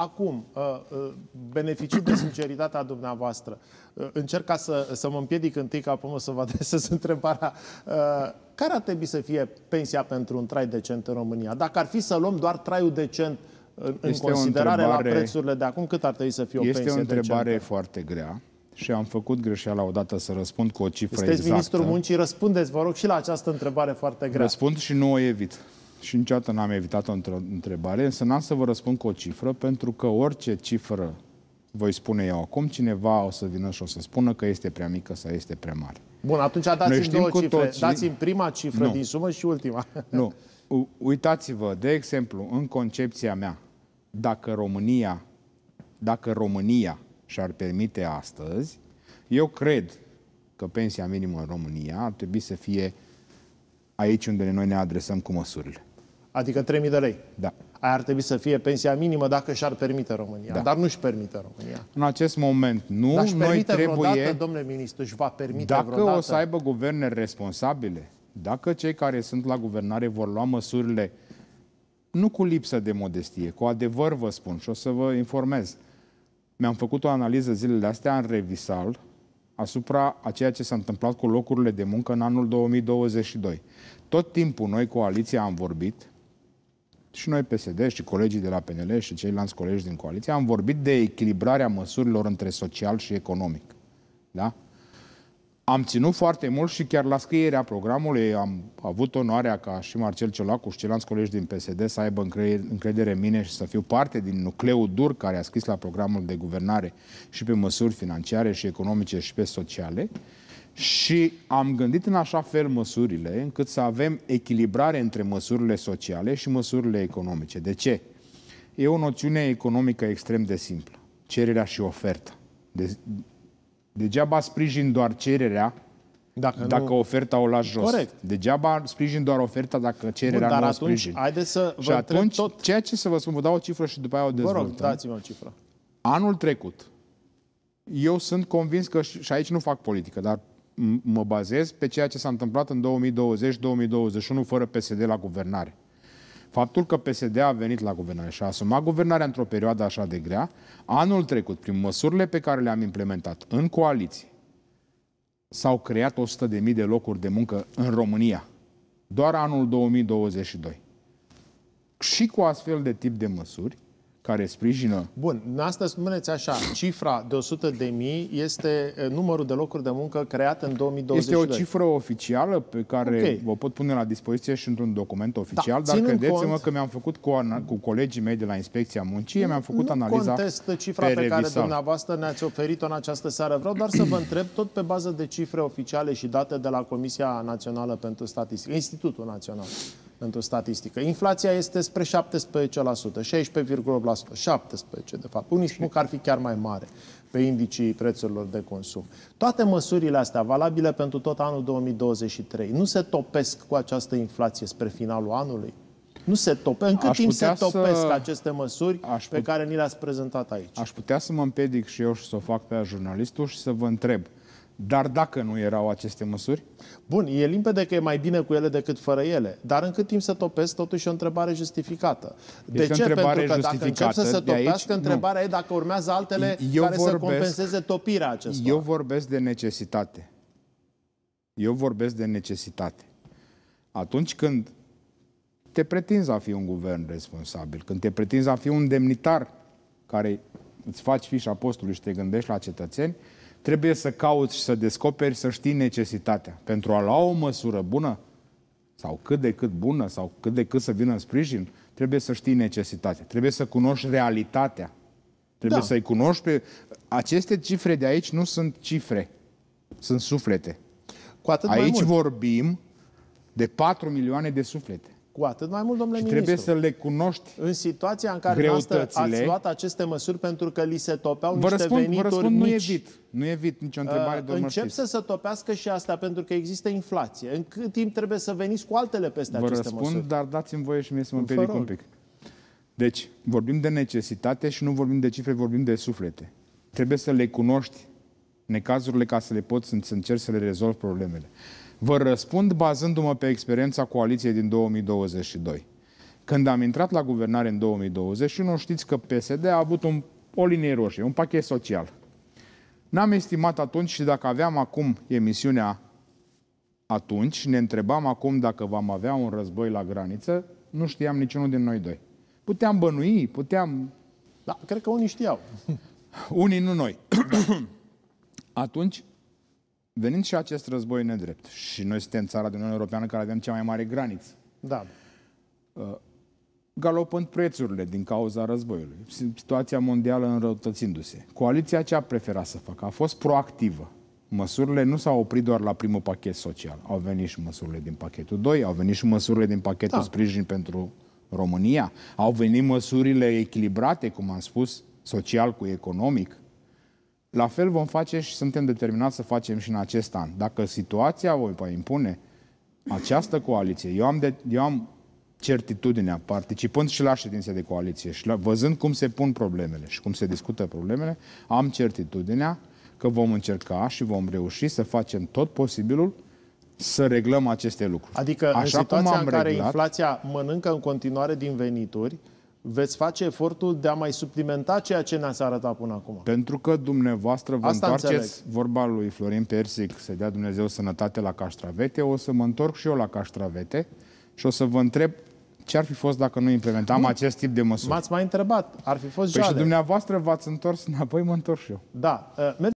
acum, uh, uh, beneficiind de sinceritatea dumneavoastră, uh, încerc ca să, să mă împiedic întâi ca până să vă adresez întrebarea care ar trebui să fie pensia pentru un trai decent în România? Dacă ar fi să luăm doar traiul decent în, în considerare la prețurile de acum, cât ar trebui să fie o este pensie Este o întrebare decentă? foarte grea și am făcut greșeala odată să răspund cu o cifră Sunteți exactă. ministrul muncii, răspundeți, vă rog, și la această întrebare foarte grea. Răspund și nu o evit. Și niciodată n-am evitat o întrebare, însă n-am să vă răspund cu o cifră, pentru că orice cifră voi spune eu acum, cineva o să vină și o să spună că este prea mică sau este prea mare. Bun, atunci dați-mi două cifre. Toții... Dați-mi prima cifră nu. din sumă și ultima. Nu. Uitați-vă, de exemplu, în concepția mea, dacă România, dacă România și-ar permite astăzi, eu cred că pensia minimă în România ar trebui să fie aici unde noi ne adresăm cu măsurile. Adică 3.000 de lei. Da. Aia ar trebui să fie pensia minimă dacă și-ar permite România. Da. Dar nu-și permite România. În acest moment nu. Dar noi trebuie... vreodată, domnule ministru, își va permite Dacă vreodată... o să aibă guverne responsabile, dacă cei care sunt la guvernare vor lua măsurile nu cu lipsă de modestie, cu adevăr vă spun și o să vă informez. Mi-am făcut o analiză zilele astea în revisal asupra a ceea ce s-a întâmplat cu locurile de muncă în anul 2022. Tot timpul noi, coaliția, am vorbit, și noi PSD și colegii de la PNL și ceilalți colegi din coaliție, am vorbit de echilibrarea măsurilor între social și economic. Da? Am ținut foarte mult și chiar la scrierea programului am avut onoarea ca și Marcel Ciolacu și ceilalți colegi din PSD să aibă încredere în mine și să fiu parte din nucleul dur care a scris la programul de guvernare și pe măsuri financiare și economice și pe sociale. Și am gândit în așa fel măsurile încât să avem echilibrare între măsurile sociale și măsurile economice. De ce? E o noțiune economică extrem de simplă. Cererea și oferta. De, degeaba sprijin doar cererea dacă, dacă nu... oferta o lași jos. Corect. Degeaba sprijin doar oferta dacă cererea Bun, dar nu o sprijin. Haideți să vă și atunci, tot... ceea ce să vă spun, vă dau o cifră și după aia o dezvoltăm. Vă rog, dați-mi o cifră. Anul trecut, eu sunt convins că, și aici nu fac politică, dar mă bazez pe ceea ce s-a întâmplat în 2020-2021 fără PSD la guvernare. Faptul că PSD a venit la guvernare și a asumat guvernarea într-o perioadă așa de grea, anul trecut, prin măsurile pe care le-am implementat în coaliție, s-au creat 100.000 de locuri de muncă în România. Doar anul 2022. Și cu astfel de tip de măsuri, care sprijină. Bun, astăzi spuneți așa, cifra de 100 de mii este numărul de locuri de muncă creat în 2022. Este o cifră oficială pe care okay. vă pot pune la dispoziție și într-un document oficial, da, dar credeți-mă cont... că mi-am făcut cu, cu colegii mei de la Inspecția Muncii, mi-am făcut nu analiza contest cifra pe, pe care dumneavoastră ne-ați oferit-o în această seară. Vreau doar să vă întreb, tot pe bază de cifre oficiale și date de la Comisia Națională pentru Statistică, Institutul Național pentru statistică. Inflația este spre 17%, 16,8%, 17% de fapt. Unii spun că ar fi chiar mai mare pe indicii prețurilor de consum. Toate măsurile astea, valabile pentru tot anul 2023, nu se topesc cu această inflație spre finalul anului? Nu se topesc. În cât aș timp se topesc să... aceste măsuri aș pe care ni le-ați prezentat aici? Aș putea să mă împedic și eu și să o fac pe jurnalistul și să vă întreb. Dar dacă nu erau aceste măsuri? Bun, e limpede că e mai bine cu ele decât fără ele. Dar în cât timp se topesc, totuși e o întrebare justificată. De este ce? Pentru că dacă încep să se topească, aici, întrebarea nu. e dacă urmează altele eu care vorbesc, să compenseze topirea acestora. Eu vorbesc de necesitate. Eu vorbesc de necesitate. Atunci când te pretinzi a fi un guvern responsabil, când te pretinzi a fi un demnitar care îți faci fișa postului și te gândești la cetățeni, trebuie să cauți și să descoperi, să știi necesitatea. Pentru a lua o măsură bună, sau cât de cât bună, sau cât de cât să vină în sprijin, trebuie să știi necesitatea. Trebuie să cunoști realitatea. Trebuie da. să-i cunoști pe... Aceste cifre de aici nu sunt cifre, sunt suflete. Cu atât aici mai mult. vorbim de 4 milioane de suflete. Cu atât mai mult, domnule și ministru. trebuie să le cunoști În situația în care ați luat aceste măsuri pentru că li se topeau vă niște răspund, venituri vă răspund, mici. nu evit. Nu evit nicio întrebare, uh, Încep să se topească și asta pentru că există inflație. În cât timp trebuie să veniți cu altele peste vă aceste răspund, măsuri? dar dați-mi voie și mie să mă împiedic un pic. Deci, vorbim de necesitate și nu vorbim de cifre, vorbim de suflete. Trebuie să le cunoști necazurile ca să le poți să încerci să le rezolvi problemele. Vă răspund bazându-mă pe experiența coaliției din 2022. Când am intrat la guvernare în 2021, știți că PSD a avut un, o linie roșie, un pachet social. N-am estimat atunci și dacă aveam acum emisiunea atunci, ne întrebam acum dacă vom avea un război la graniță, nu știam niciunul din noi doi. Puteam bănui, puteam... Da, cred că unii știau. Unii, nu noi. Atunci, venind și acest război nedrept, și noi suntem țara din Uniunea Europeană care avem cea mai mare graniță, Da. galopând prețurile din cauza războiului, situația mondială înrăutățindu-se. Coaliția ce a preferat să facă? A fost proactivă. Măsurile nu s-au oprit doar la primul pachet social. Au venit și măsurile din pachetul 2, au venit și măsurile din pachetul Da. sprijin pentru România, au venit măsurile echilibrate, cum am spus, social cu economic. La fel vom face și suntem determinați să facem și în acest an. Dacă situația o va impune această coaliție, eu am, de, eu am certitudinea, participând și la ședințe de coaliție și la, văzând cum se pun problemele și cum se discută problemele, am certitudinea că vom încerca și vom reuși să facem tot posibilul să reglăm aceste lucruri. Adică în situația în care inflația mănâncă în continuare din venituri, veți face efortul de a mai suplimenta ceea ce ne-ați arătat până acum. Pentru că dumneavoastră vă Asta întoarceți, vorba lui Florin Persic, să dea Dumnezeu sănătate la caștravete, o să mă întorc și eu la caștravete și o să vă întreb ce ar fi fost dacă nu implementam acest tip de măsuri. M-ați mai întrebat, ar fi fost Păi și jale. dumneavoastră v-ați întors înapoi, mă întorc și eu. Da, uh,